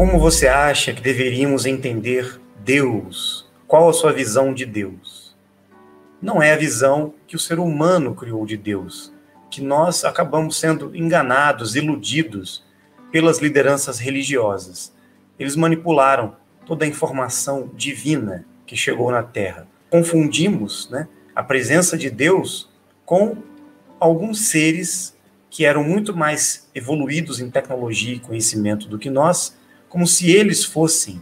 Como você acha que deveríamos entender Deus? Qual a sua visão de Deus? Não é a visão que o ser humano criou de Deus, que nós acabamos sendo enganados, iludidos pelas lideranças religiosas. Eles manipularam toda a informação divina que chegou na Terra. Confundimos né, a presença de Deus com alguns seres que eram muito mais evoluídos em tecnologia e conhecimento do que nós, como se eles fossem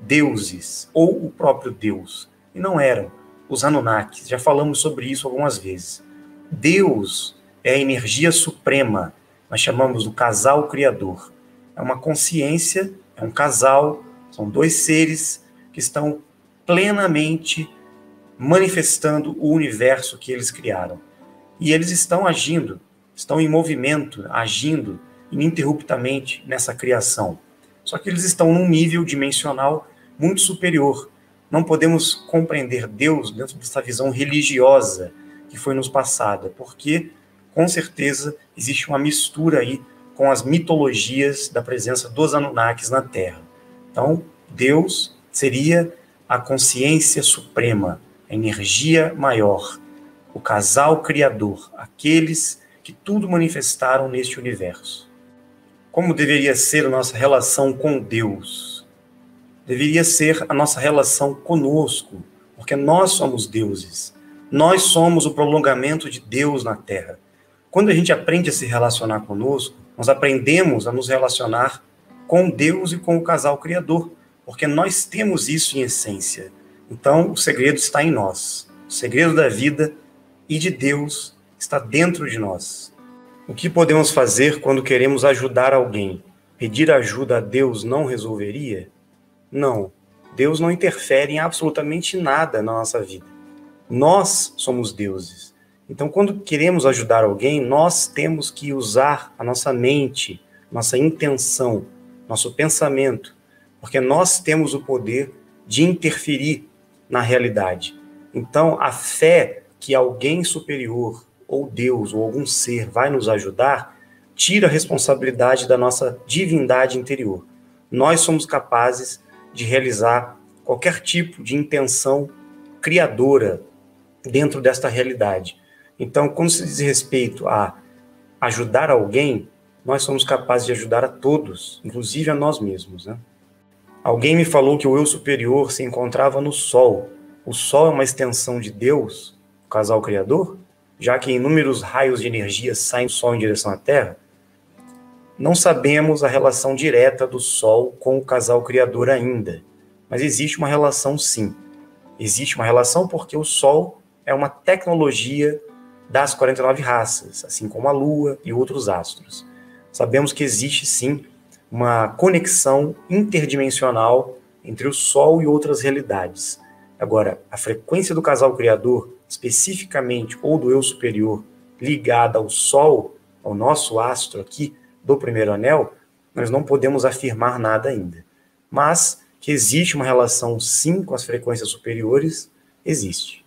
deuses ou o próprio Deus. E não eram os Anunnakis. Já falamos sobre isso algumas vezes. Deus é a energia suprema. Nós chamamos do casal criador. É uma consciência, é um casal, são dois seres que estão plenamente manifestando o universo que eles criaram. E eles estão agindo, estão em movimento, agindo ininterruptamente nessa criação. Só que eles estão num nível dimensional muito superior. Não podemos compreender Deus dentro dessa visão religiosa que foi nos passada, porque com certeza existe uma mistura aí com as mitologias da presença dos Anunnakis na Terra. Então, Deus seria a consciência suprema, a energia maior, o casal criador, aqueles que tudo manifestaram neste universo. Como deveria ser a nossa relação com Deus? Deveria ser a nossa relação conosco, porque nós somos deuses. Nós somos o prolongamento de Deus na Terra. Quando a gente aprende a se relacionar conosco, nós aprendemos a nos relacionar com Deus e com o casal criador, porque nós temos isso em essência. Então, o segredo está em nós. O segredo da vida e de Deus está dentro de nós. O que podemos fazer quando queremos ajudar alguém? Pedir ajuda a Deus não resolveria? Não. Deus não interfere em absolutamente nada na nossa vida. Nós somos deuses. Então, quando queremos ajudar alguém, nós temos que usar a nossa mente, nossa intenção, nosso pensamento, porque nós temos o poder de interferir na realidade. Então, a fé que alguém superior, ou Deus, ou algum ser vai nos ajudar, tira a responsabilidade da nossa divindade interior. Nós somos capazes de realizar qualquer tipo de intenção criadora dentro desta realidade. Então, quando se diz respeito a ajudar alguém, nós somos capazes de ajudar a todos, inclusive a nós mesmos. Né? Alguém me falou que o eu superior se encontrava no Sol. O Sol é uma extensão de Deus, o casal criador, já que inúmeros raios de energia saem do Sol em direção à Terra. Não sabemos a relação direta do Sol com o casal criador ainda, mas existe uma relação sim. Existe uma relação porque o Sol é uma tecnologia das 49 raças, assim como a Lua e outros astros sabemos que existe sim uma conexão interdimensional entre o Sol e outras realidades. Agora, a frequência do casal criador, especificamente, ou do eu superior, ligada ao Sol, ao nosso astro aqui do primeiro anel, nós não podemos afirmar nada ainda. Mas que existe uma relação sim com as frequências superiores, existe.